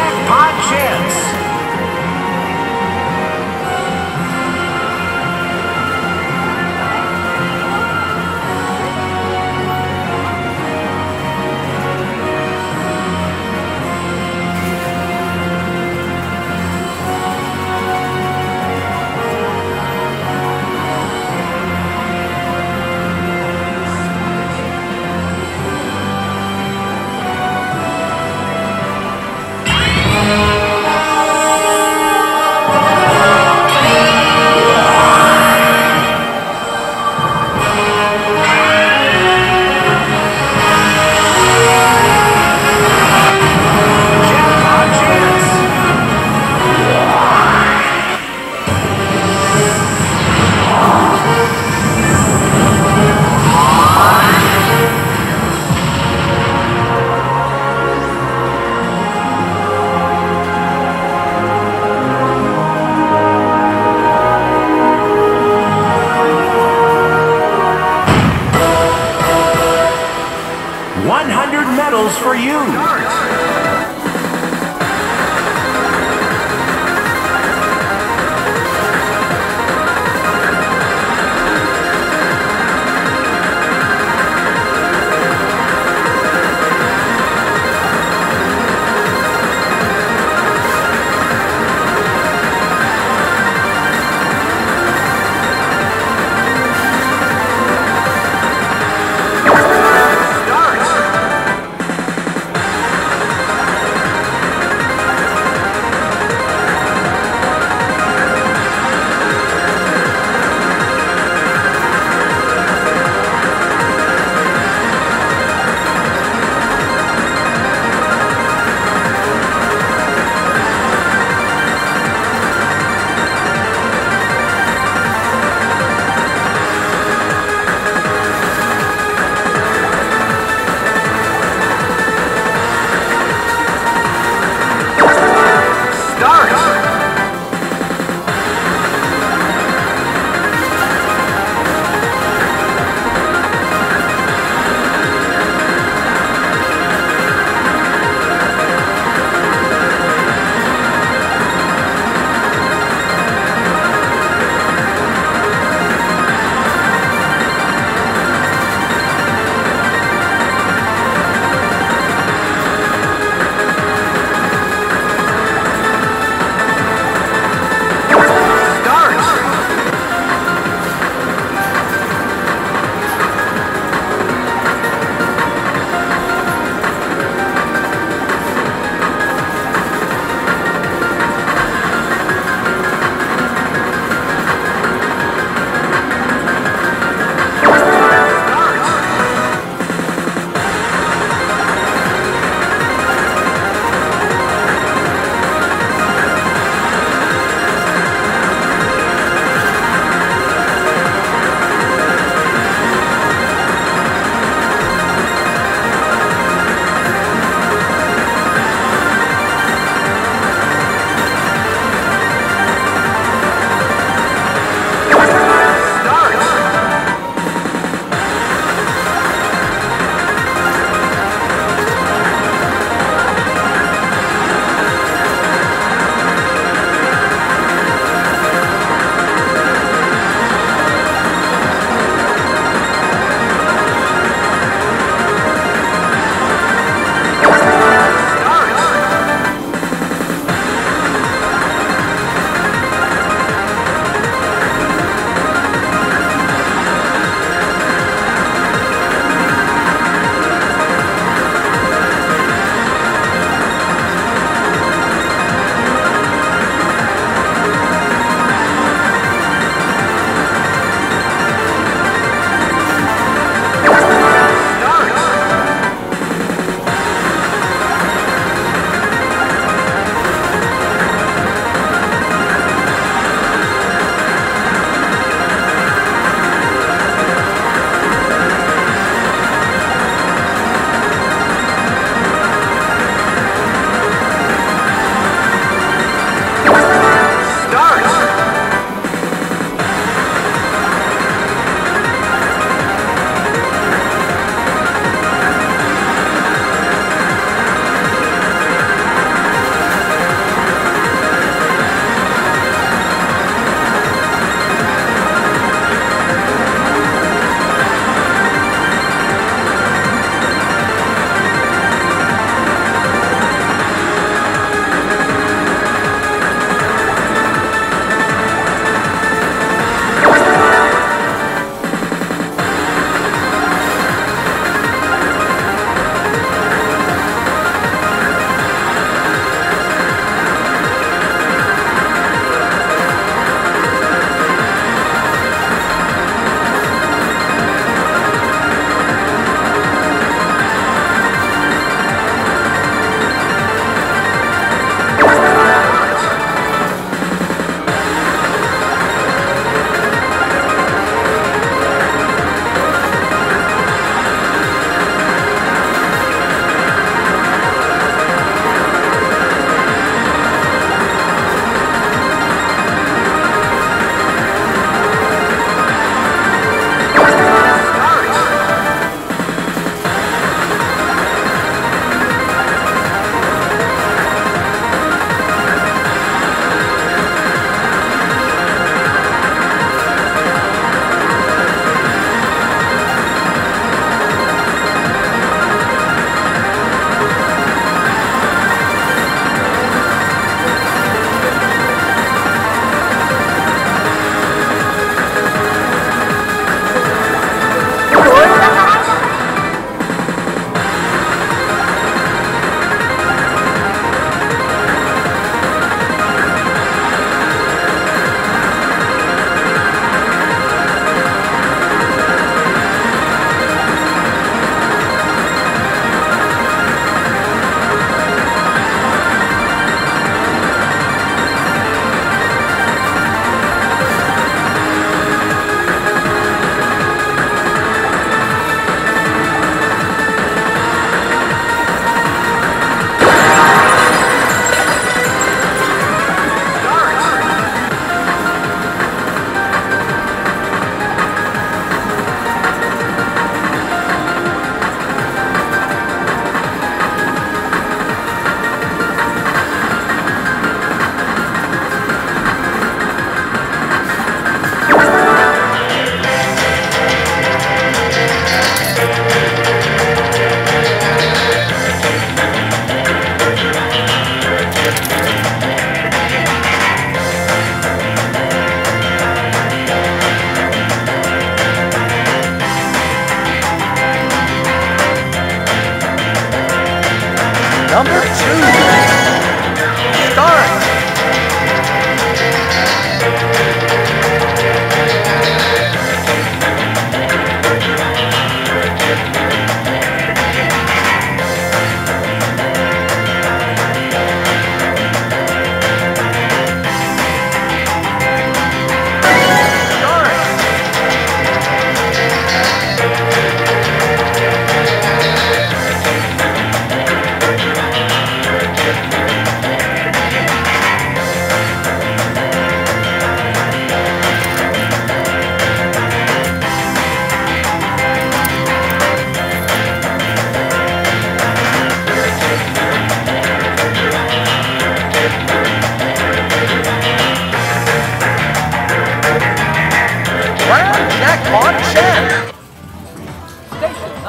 had chance.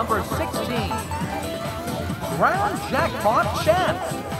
Number 16. Grand Jackpot Chance.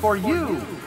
For you.